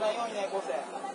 ないようにね、昴生。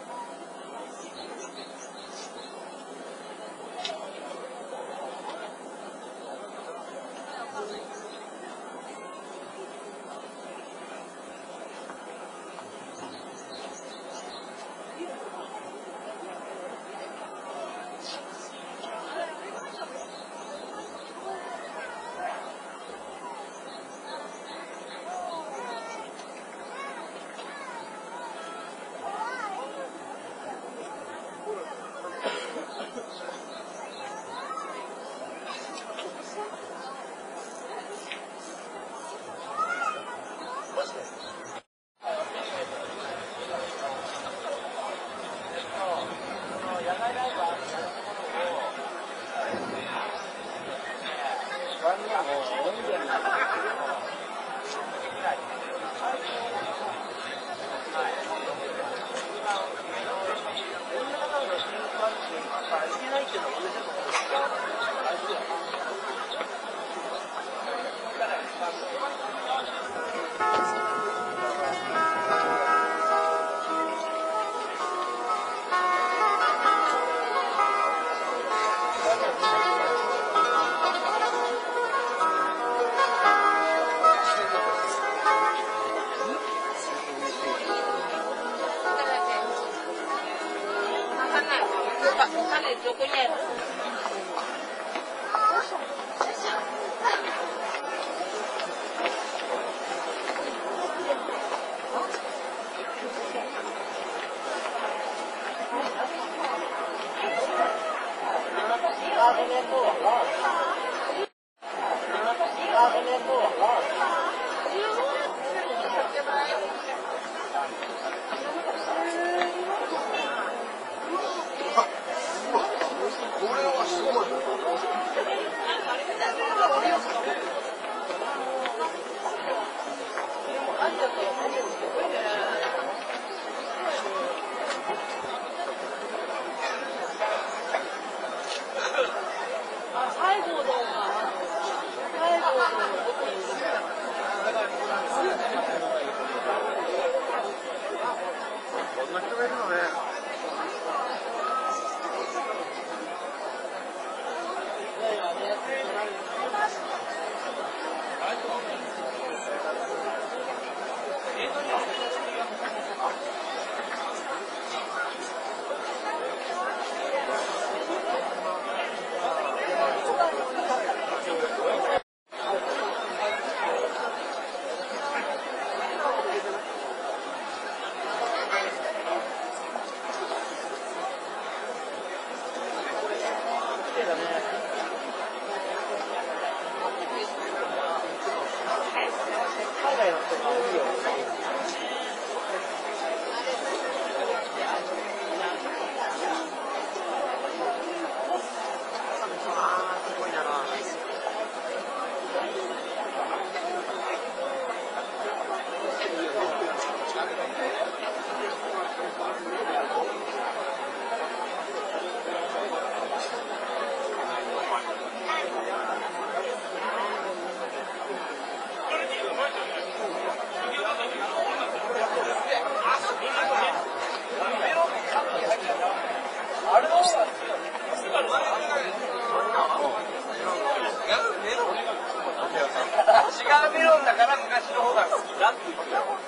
違うメロンだ ら昔の方が好きだって言ってた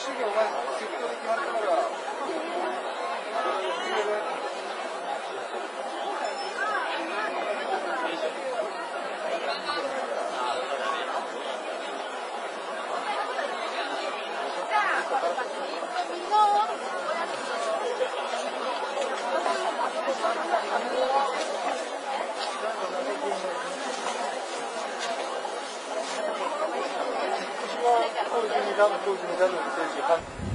主人お前適当に決まったから。当这样的布局真的是喜欢。